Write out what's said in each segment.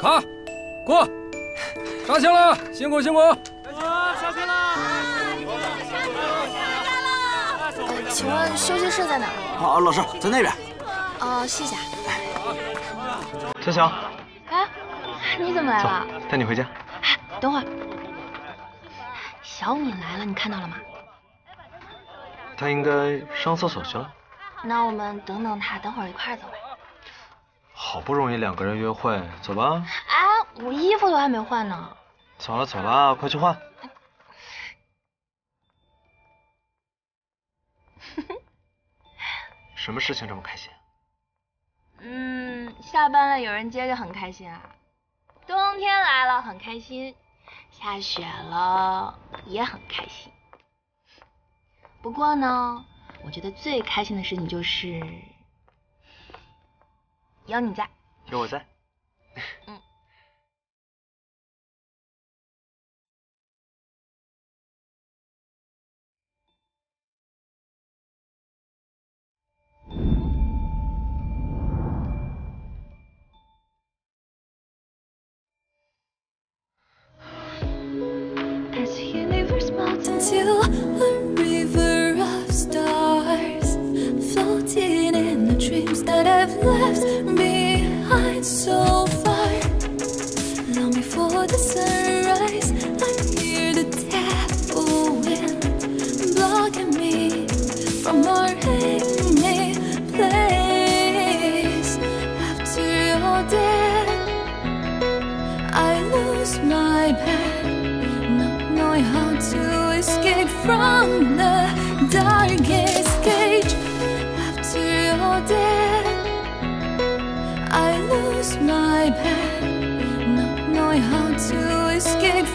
卡，过，杀青了，辛苦辛苦。杀青了！请问休息室在哪？啊，老师在那边。哦，谢谢。小小，哎，你怎么来了？带你回家。哎，等会儿，小敏来了，你看到了吗？他应该上厕所去了。那我们等等他，等会儿一块走吧。好不容易两个人约会，走吧。哎，我衣服都还没换呢。走了走了，快去换。什么事情这么开心？嗯，下班了有人接就很开心啊。冬天来了很开心，下雪了也很开心。不过呢，我觉得最开心的事情就是有你在，有我在。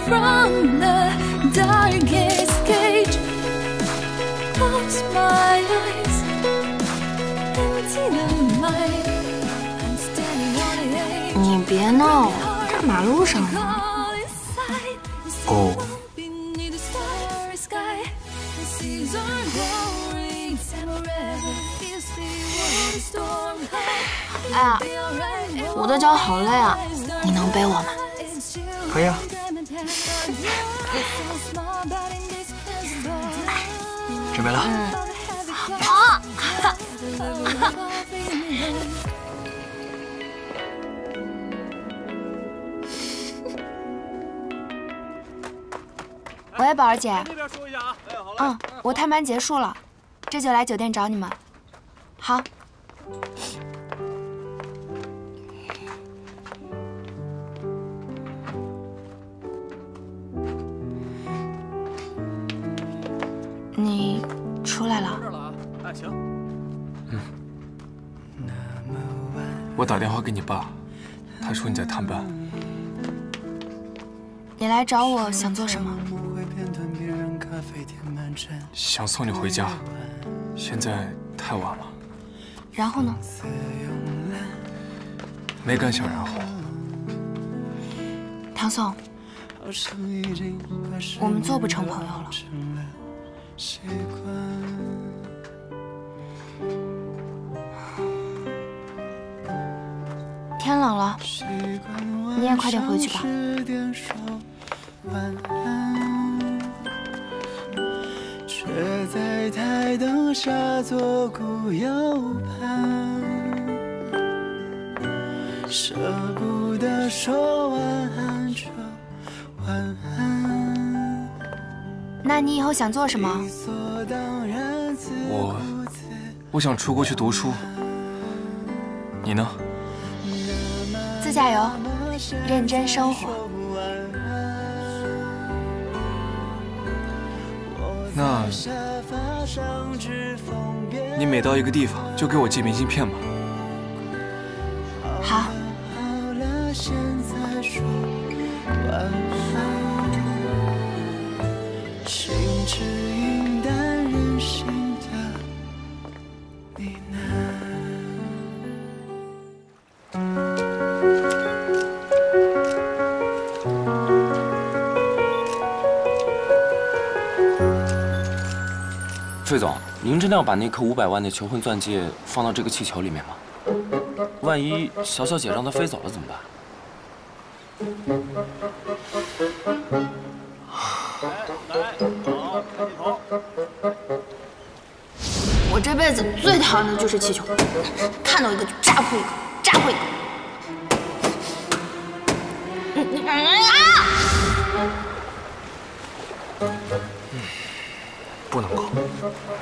from the darkest cage. Close my eyes, empty the mind. I'm standing on the edge. 你别闹，这马路上呢。哦。哎呀，我的脚好累啊，你能背我吗？可以啊。准备了。好。喂，宝儿姐。嗯，我探班结束了，这就来酒店找你们。好。我打电话给你爸，他说你在探班。你来找我想做什么？想送你回家，现在太晚了。然后呢？没敢想然后。唐宋，我们做不成朋友了。天冷了，你也快点回去吧。却在台灯下左顾右盼，舍不得说晚安就晚安。那你以后想做什么？我我想出国去读书。你呢？自驾游，认真生活。那，你每到一个地方就给我寄明信片吧。好。费总，您真的要把那颗五百万的求婚钻戒放到这个气球里面吗？万一小小姐让它飞走了怎么办？我这辈子最讨厌的就是气球，看到一个就扎破一个，扎破一个。嗯嗯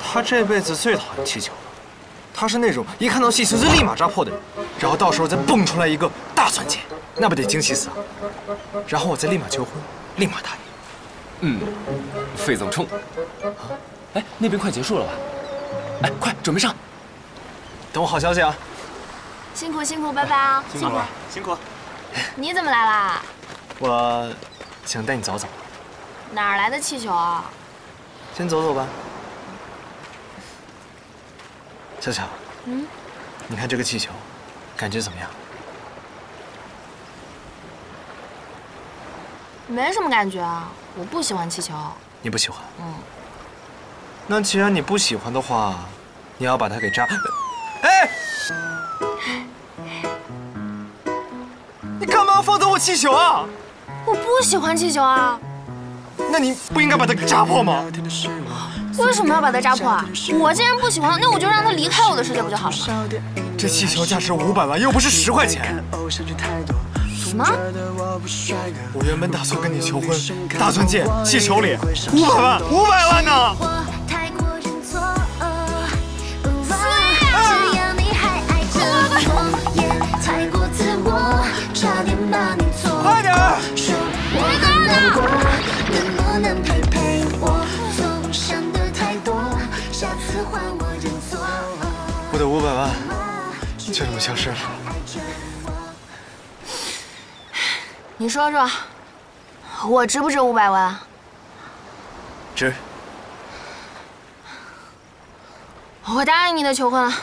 他这辈子最讨厌气球了。他是那种一看到气球就立马扎破的人，然后到时候再蹦出来一个大钻戒，那不得惊喜死啊！然后我再立马求婚，立马答应。嗯，费总冲。哎，那边快结束了吧？哎，快准备上。等我好消息啊！辛苦辛苦，拜拜啊！辛苦了，辛苦。你怎么来啦？我想带你走走，哪儿来的气球啊？先走走吧。小巧，嗯，你看这个气球，感觉怎么样？没什么感觉啊，我不喜欢气球。你不喜欢？嗯。那既然你不喜欢的话，你要把它给扎。哎！你干嘛要放走我气球啊？我不喜欢气球啊。那你不应该把它给扎破吗？为什么要把它扎破啊？我既然不喜欢，那我就让它离开我的世界不就好了吗？这气球价值五百万，又不是十块钱。什么？我原本打算跟你求婚，大钻戒，气球里五百万，五百万呢！就这么消失了。你说说，我值不值五百万？值。我答应你的求婚了。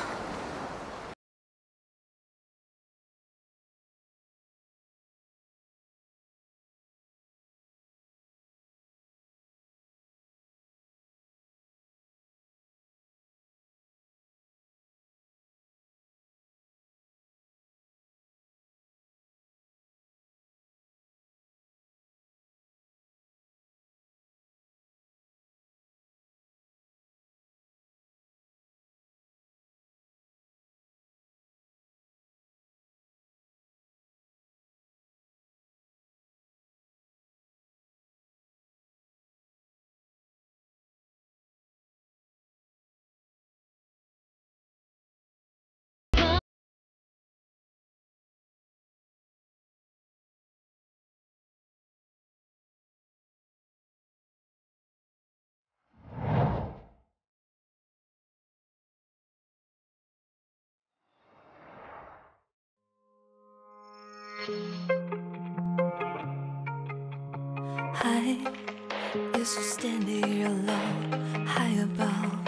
I used to stand here alone, high above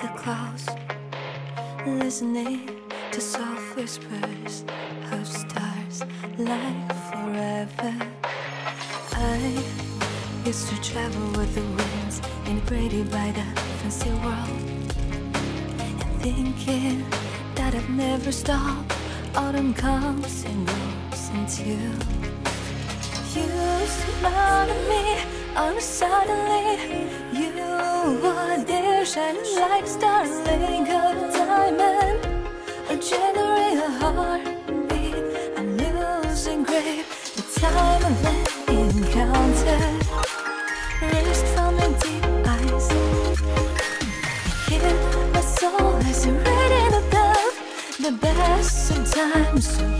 the clouds, listening to soft whispers of stars. Like forever. I used to travel with the winds, integrated by the fancy world, and thinking that I'd never stop. Autumn comes and goes until you smiled at me, and suddenly you were there, shining like starling, a diamond, a generate a heartbeat. I'm losing grip, the time of an encounter, released from your deep eyes. Hear my soul you're ready to the best of